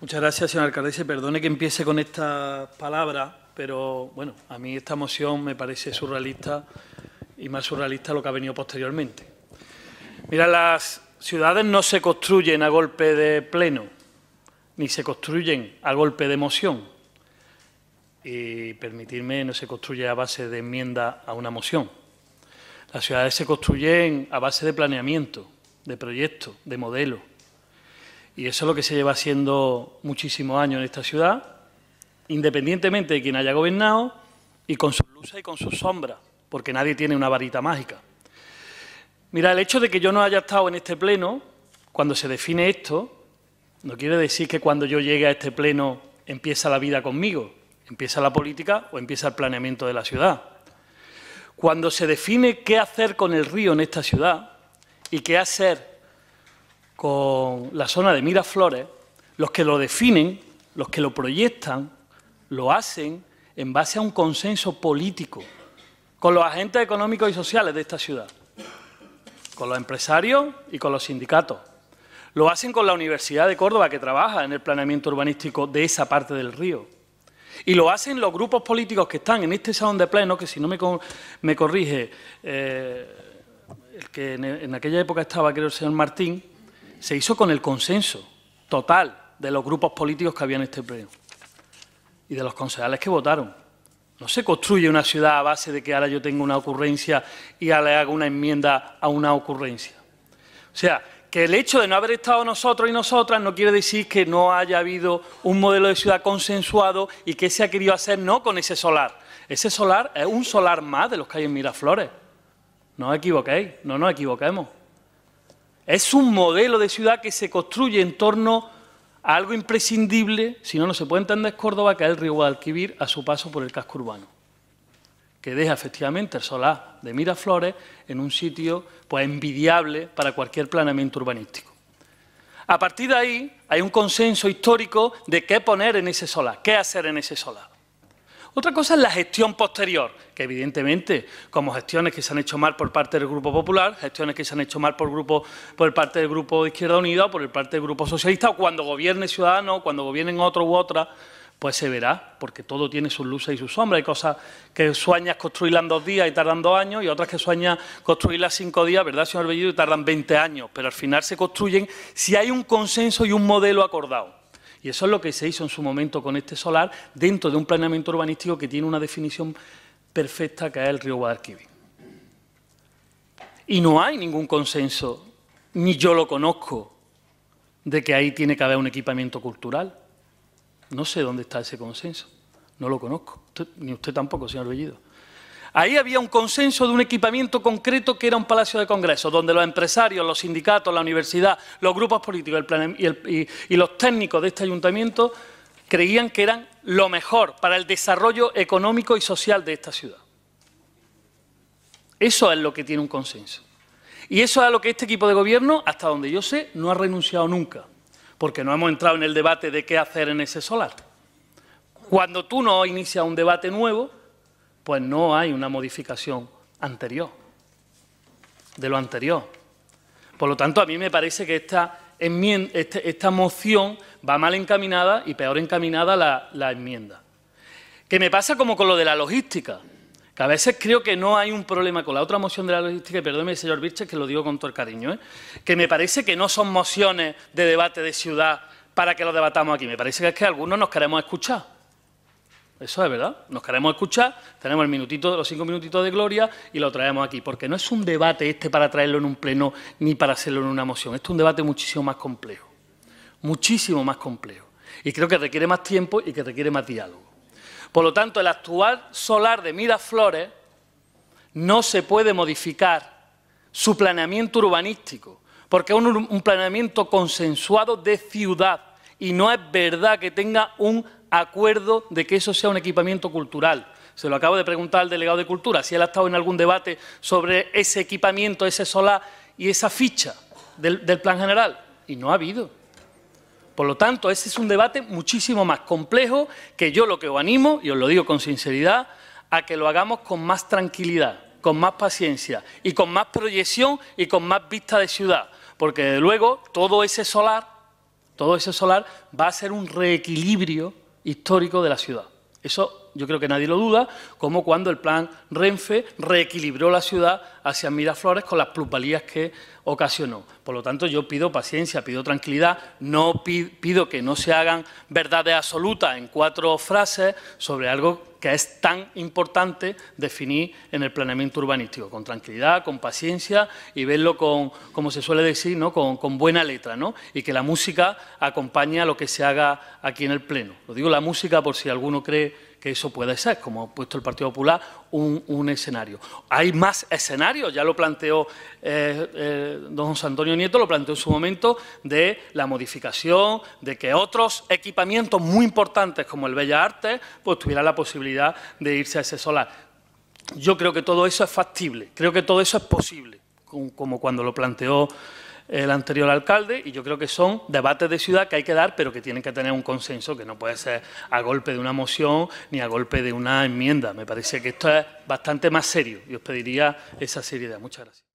Muchas gracias, señor alcaldesa. Perdone que empiece con estas palabras, pero bueno, a mí esta moción me parece surrealista y más surrealista lo que ha venido posteriormente. Mira, las ciudades no se construyen a golpe de pleno, ni se construyen a golpe de moción. Y permitirme, no se construye a base de enmienda a una moción. Las ciudades se construyen a base de planeamiento, de proyectos, de modelos. Y eso es lo que se lleva haciendo muchísimos años en esta ciudad, independientemente de quien haya gobernado y con sus luces y con sus sombras, porque nadie tiene una varita mágica. Mira, el hecho de que yo no haya estado en este pleno, cuando se define esto, no quiere decir que cuando yo llegue a este pleno empieza la vida conmigo, empieza la política o empieza el planeamiento de la ciudad. Cuando se define qué hacer con el río en esta ciudad y qué hacer con la zona de Miraflores, los que lo definen, los que lo proyectan, lo hacen en base a un consenso político con los agentes económicos y sociales de esta ciudad, con los empresarios y con los sindicatos. Lo hacen con la Universidad de Córdoba, que trabaja en el planeamiento urbanístico de esa parte del río. Y lo hacen los grupos políticos que están en este salón de pleno, que si no me, corrige, eh, el que en, aquella época estaba, creo, el señor Martín, se hizo con el consenso total de los grupos políticos que había en este pleno y de los concejales que votaron. No se construye una ciudad a base de que ahora yo tenga una ocurrencia y ahora le haga una enmienda a una ocurrencia. O sea, que el hecho de no haber estado nosotros y nosotras no quiere decir que no haya habido un modelo de ciudad consensuado y que se ha querido hacer no con ese solar. Ese solar es un solar más de los que hay en Miraflores. No os equivoquéis, no nos equivoquemos. Es un modelo de ciudad que se construye en torno a algo imprescindible, si no, no se puede entender Córdoba, que es el río Guadalquivir a su paso por el casco urbano que deja efectivamente el solar de Miraflores en un sitio pues, envidiable para cualquier planeamiento urbanístico. A partir de ahí hay un consenso histórico de qué poner en ese solar, qué hacer en ese solar. Otra cosa es la gestión posterior, que evidentemente, como gestiones que se han hecho mal por parte del Grupo Popular, gestiones que se han hecho mal por, grupo, por parte del Grupo de Izquierda Unida o por parte del Grupo Socialista, o cuando gobierne Ciudadanos, cuando gobiernen otro u otra, pues se verá, porque todo tiene sus luces y sus sombras. Hay cosas que sueñas construirlas en dos días y tardan dos años, y otras que sueñas construirlas cinco días, ¿verdad, señor Bellido? Y tardan 20 años, pero al final se construyen si hay un consenso y un modelo acordado. Y eso es lo que se hizo en su momento con este solar, dentro de un planeamiento urbanístico que tiene una definición perfecta, que es el río Guadalquivir. Y no hay ningún consenso, ni yo lo conozco, de que ahí tiene que haber un equipamiento cultural. No sé dónde está ese consenso, no lo conozco, ni usted tampoco, señor Bellido. Ahí había un consenso de un equipamiento concreto que era un palacio de congreso, donde los empresarios, los sindicatos, la universidad, los grupos políticos y, los técnicos de este ayuntamiento creían que eran lo mejor para el desarrollo económico y social de esta ciudad. Eso es lo que tiene un consenso. Y eso es a lo que este equipo de gobierno, hasta donde yo sé, no ha renunciado nunca porque no hemos entrado en el debate de qué hacer en ese solar. Cuando tú no inicias un debate nuevo, pues no hay una modificación anterior, de lo anterior. Por lo tanto, a mí me parece que esta, este, moción va mal encaminada y peor encaminada la, enmienda. Que me pasa como con lo de la logística a veces creo que no hay un problema con la otra moción de la logística, y perdóneme, señor Virches, que lo digo con todo el cariño, ¿eh? que me parece que no son mociones de debate de ciudad para que lo debatamos aquí. Me parece que es que algunos nos queremos escuchar. Eso es verdad. Nos queremos escuchar, tenemos el minutito, los cinco minutitos de gloria y lo traemos aquí. Porque no es un debate este para traerlo en un pleno ni para hacerlo en una moción. Esto es un debate muchísimo más complejo. Muchísimo más complejo. Y creo que requiere más tiempo y que requiere más diálogo. Por lo tanto, el actual solar de Miraflores no se puede modificar su planeamiento urbanístico, porque es un, planeamiento consensuado de ciudad y no es verdad que tenga un acuerdo de que eso sea un equipamiento cultural. Se lo acabo de preguntar al delegado de Cultura, si él ha estado en algún debate sobre ese equipamiento, ese solar y esa ficha del plan general. Y no ha habido. Por lo tanto, ese es un debate muchísimo más complejo que yo lo que os animo, y os lo digo con sinceridad, a que lo hagamos con más tranquilidad, con más paciencia y con más proyección y con más vista de ciudad. Porque, desde luego, todo ese solar, todo ese solar va a ser un reequilibrio histórico de la ciudad. Eso yo creo que nadie lo duda, como cuando el plan Renfe reequilibró la ciudad hacia Miraflores con las plusvalías que ocasionó. Por lo tanto, yo pido paciencia, pido tranquilidad, no pido que no se hagan verdades absolutas en cuatro frases sobre algo que es tan importante definir en el planeamiento urbanístico, con tranquilidad, con paciencia y verlo con, como se suele decir, ¿no? con, con buena letra, ¿no? y que la música acompañe a lo que se haga aquí en el Pleno. Lo digo la música por si alguno cree que eso puede ser, como ha puesto el Partido Popular, un, escenario. Hay más escenarios, ya lo planteó eh, eh, don José Antonio Nieto, lo planteó en su momento, de la modificación, de que otros equipamientos muy importantes como el Bellas Artes, pues tuvieran la posibilidad de irse a ese solar. Yo creo que todo eso es factible, creo que todo eso es posible, como cuando lo planteó el anterior alcalde y yo creo que son debates de ciudad que hay que dar, pero que tienen que tener un consenso, que no puede ser a golpe de una moción ni a golpe de una enmienda. Me parece que esto es bastante más serio y os pediría esa seriedad. Muchas gracias.